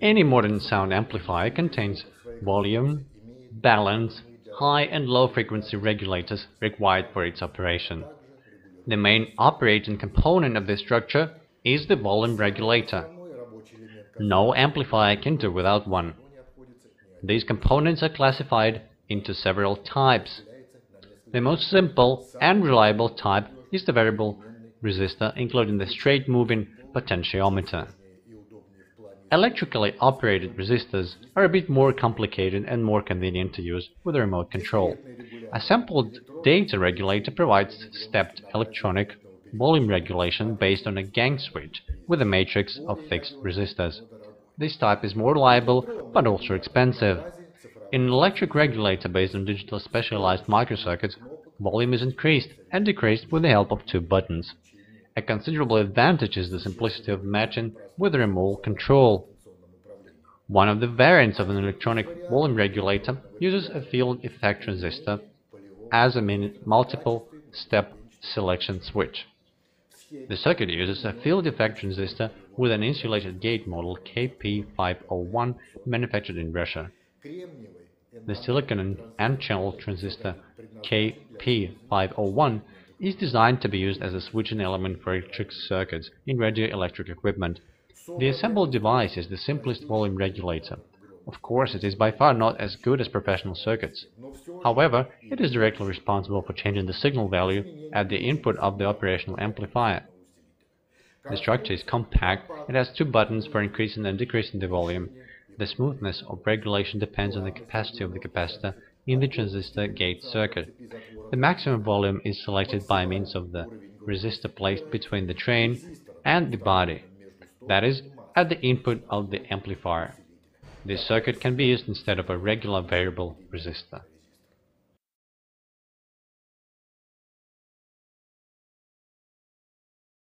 Any modern sound amplifier contains volume, balance, high and low frequency regulators required for its operation. The main operating component of this structure is the volume regulator. No amplifier can do without one. These components are classified into several types. The most simple and reliable type is the variable resistor, including the straight-moving potentiometer. Electrically operated resistors are a bit more complicated and more convenient to use with a remote control. A sampled data regulator provides stepped electronic volume regulation based on a gang switch with a matrix of fixed resistors. This type is more reliable but also expensive. In an electric regulator based on digital specialized microcircuits, volume is increased and decreased with the help of two buttons. A considerable advantage is the simplicity of matching with remote control. One of the variants of an electronic volume regulator uses a field effect transistor as a multiple step selection switch. The circuit uses a field effect transistor with an insulated gate model KP501 manufactured in Russia. The silicon N-channel transistor KP501 is designed to be used as a switching element for electric circuits in radioelectric equipment. The assembled device is the simplest volume regulator. Of course, it is by far not as good as professional circuits. However, it is directly responsible for changing the signal value at the input of the operational amplifier. The structure is compact and has two buttons for increasing and decreasing the volume. The smoothness of regulation depends on the capacity of the capacitor in the transistor gate circuit. The maximum volume is selected by means of the resistor placed between the drain and the body, that is, at the input of the amplifier. This circuit can be used instead of a regular variable resistor.